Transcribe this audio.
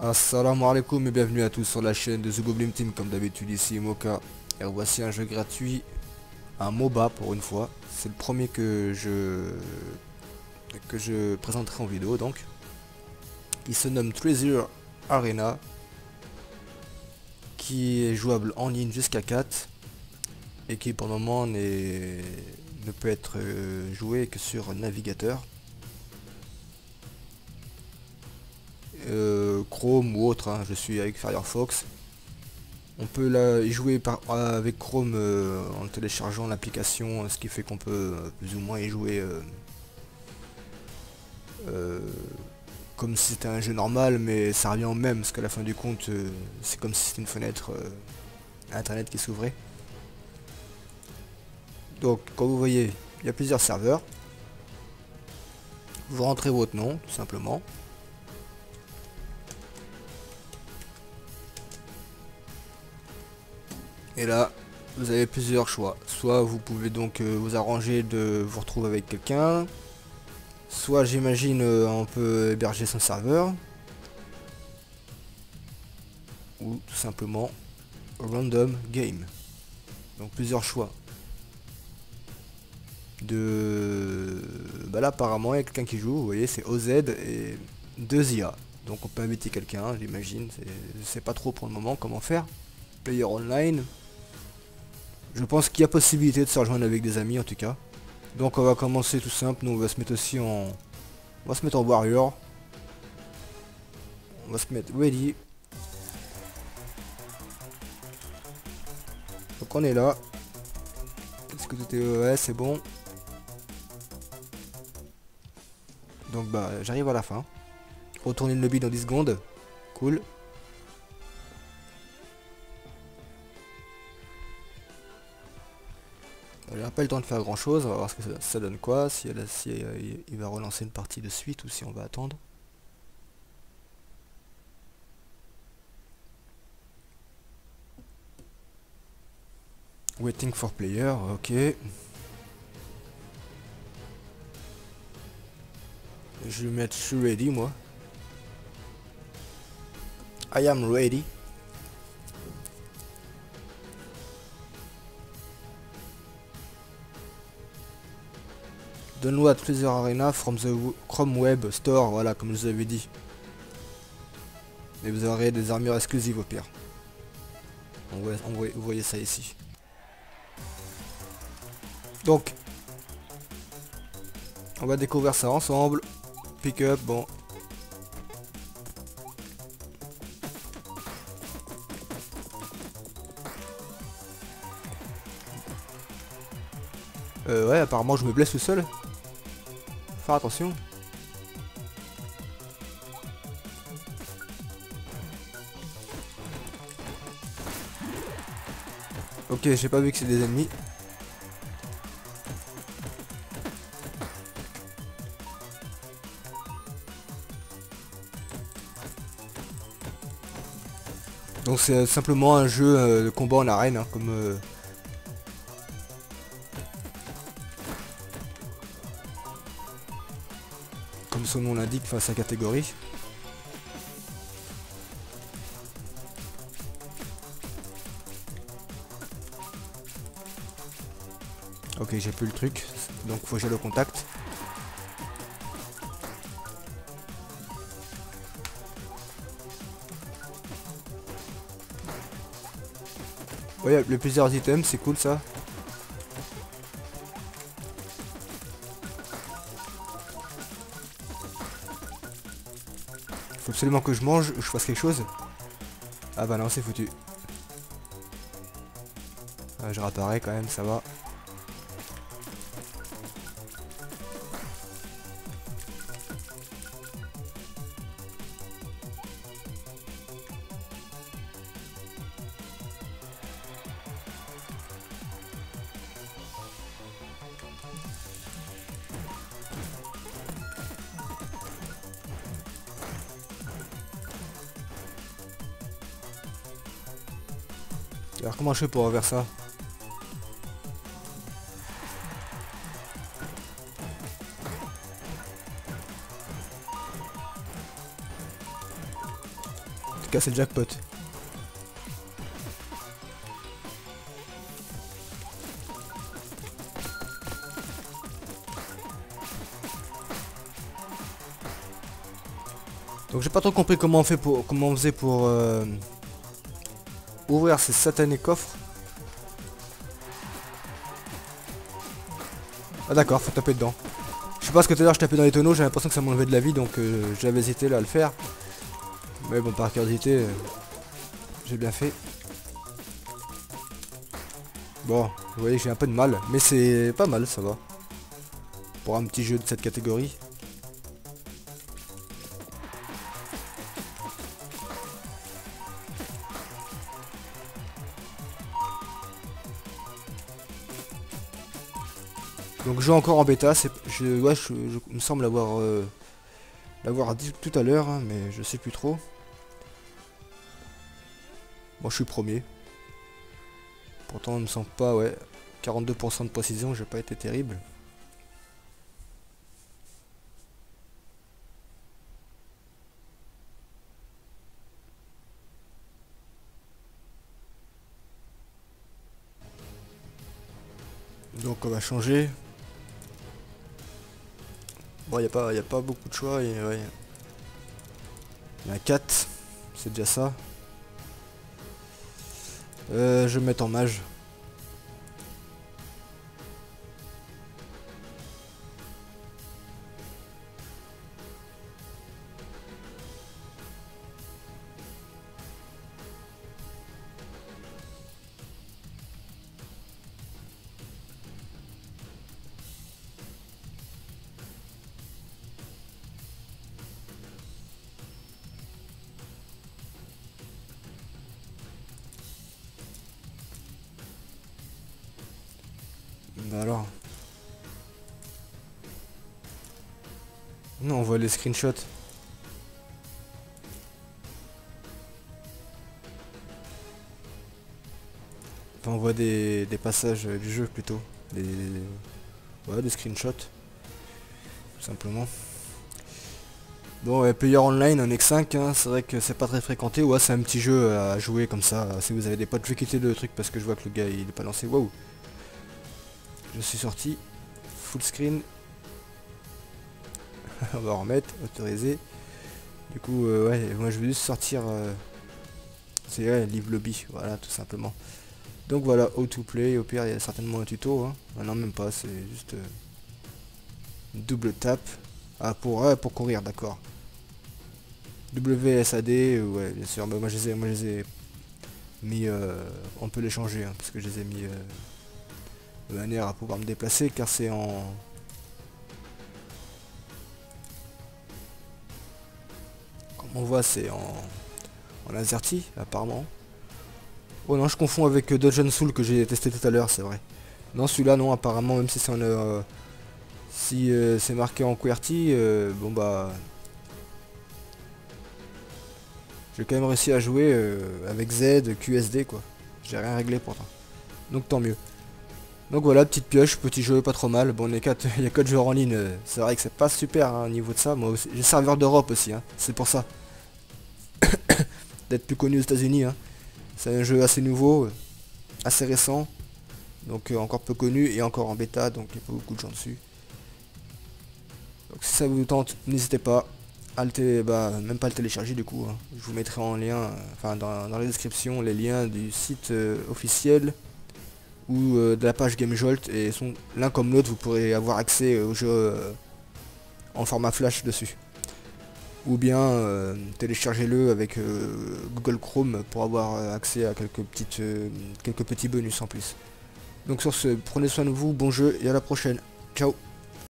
Assalamu alaikum et bienvenue à tous sur la chaîne de The Goblin Team. Comme d'habitude ici Moka. Et voici un jeu gratuit un MOBA pour une fois. C'est le premier que je que je présenterai en vidéo donc. Il se nomme Treasure Arena qui est jouable en ligne jusqu'à 4 et qui pour le moment ne peut être euh, joué que sur navigateur Euh, Chrome ou autre, hein, je suis avec Firefox. On peut la jouer par, avec Chrome euh, en téléchargeant l'application, ce qui fait qu'on peut euh, plus ou moins y jouer comme si c'était un jeu normal, mais ça revient au même, parce qu'à la fin du compte, c'est comme si c'était une fenêtre internet qui s'ouvrait. Donc, comme vous voyez, il y a plusieurs serveurs. Vous rentrez votre nom, tout simplement. Et là, vous avez plusieurs choix. Soit vous pouvez donc euh, vous arranger de vous retrouver avec quelqu'un. Soit j'imagine euh, on peut héberger son serveur. Ou tout simplement random game. Donc plusieurs choix. De bah là apparemment il y a quelqu'un qui joue, vous voyez c'est OZ et 2 IA. Donc on peut inviter quelqu'un, j'imagine. Je sais pas trop pour le moment comment faire. Player online, je pense qu'il y a possibilité de se rejoindre avec des amis en tout cas. Donc on va commencer tout simple, nous on va se mettre aussi en... On va se mettre en warrior. On va se mettre ready. Donc on est là. Est-ce que tout est... Ouais c'est bon. Donc bah j'arrive à la fin. Retourner le lobby dans 10 secondes. Cool. Il n'a pas le temps de faire grand chose, on va voir ce que ça, donne quoi, si, il va relancer une partie de suite ou si on va attendre. Waiting for player, ok. Je vais mettre je suis ready moi. I am ready. Download Treasure Arena from the Chrome Web Store, voilà, comme je vous avais dit. Et vous aurez des armures exclusives au pire. On voit, vous voyez ça ici. Donc, on va découvrir ça ensemble. Pick up, bon. Euh, ouais, apparemment je me blesse tout seul attention. Ok, j'ai pas vu que c'est des ennemis. Donc c'est simplement un jeu euh, de combat en arène, hein, comme euh, son nom l'indique, face sa catégorie. Ok, j'ai plus le truc, donc faut que j'ai le contact. Ouais, le plusieurs items, c'est cool ça. Absolument que je mange je fasse quelque chose. Ah bah non, c'est foutu. Ah, je réapparais quand même, ça va. Alors comment je fais pour reverser ça tout cas c'est le jackpot. Donc j'ai pas trop compris comment on fait pour comment on faisait pour euh, ouvrir ces satanés coffres. Ah d'accord, faut taper dedans. Je sais pas ce que tout à l'heure je tapais dans les tonneaux, j'ai l'impression que ça m'enlevait de la vie donc euh, j'avais hésité là à le faire. Mais bon par curiosité, euh, j'ai bien fait. Bon, vous voyez j'ai un peu de mal, mais c'est pas mal, ça va. Pour un petit jeu de cette catégorie. Donc je joue encore en bêta, je, ouais, je, me semble l'avoir euh, l'avoir dit tout à l'heure, hein, mais je sais plus trop. Moi je suis premier. Pourtant on me semble pas, ouais. 42% de précision, j'ai pas été terrible. Donc on va changer. Bon, il n'y a, pas, pas beaucoup de choix. Il ouais. y a 4. C'est déjà ça. Euh, je vais mettre en mage. Bah alors. Non, on voit les screenshots. On voit des, passages du jeu plutôt. Des, des screenshots. Tout simplement. Bon, ouais, Player Online en X5, hein, c'est vrai que c'est pas très fréquenté. Ouais, c'est un petit jeu à jouer comme ça. Si vous avez des potes, je vais quitter le truc parce que je vois que le gars il est pas lancé. Waouh! Je suis sorti. Full screen. On va remettre. Autorisé. Du coup, euh, ouais, moi je vais juste sortir... Euh, c'est ouais, Live Lobby. Voilà, tout simplement. Donc voilà, how to play. Au pire, il y a certainement un tuto. Hein. Ah non, même pas. C'est juste... Euh, double tap. Ah, pour, pour courir, d'accord. WSAD, ouais, bien sûr. moi, je les ai, moi, je les ai mis... on peut les changer, hein, parce que je les ai mis de manière à pouvoir me déplacer car c'est en comme on voit c'est en en AZERTY apparemment. Oh non je confonds avec euh, Dungeon Soul que j'ai testé tout à l'heure c'est vrai. Non celui-là non apparemment même si c'est en euh, si euh, c'est marqué en QWERTY bon bah j'ai quand même réussi à jouer avec Z, QSD quoi. J'ai rien réglé pourtant. Donc tant mieux donc voilà, petite pioche, petit jeu, pas trop mal. Bon, il y a 4 joueurs en ligne, euh, c'est vrai que c'est pas super hein, au niveau de ça. Moi aussi, j'ai serveur d'Europe aussi, hein, c'est pour ça. D'être plus connu aux États-Unis. Hein. C'est un jeu assez nouveau, euh, assez récent. Donc euh, encore peu connu et encore en bêta, donc il n'y a pas beaucoup de gens dessus. Donc si ça vous tente, n'hésitez pas à le bah, même pas le télécharger du coup. Je vous mettrai en lien, enfin dans, la description, les liens du site officiel ou euh, de la page GameJolt et sont l'un comme l'autre vous pourrez avoir accès au jeu euh, en format flash dessus. Ou bien euh, téléchargez-le avec Google Chrome pour avoir accès à quelques petites quelques petits bonus en plus. Donc sur ce prenez soin de vous bon jeu et à la prochaine. Ciao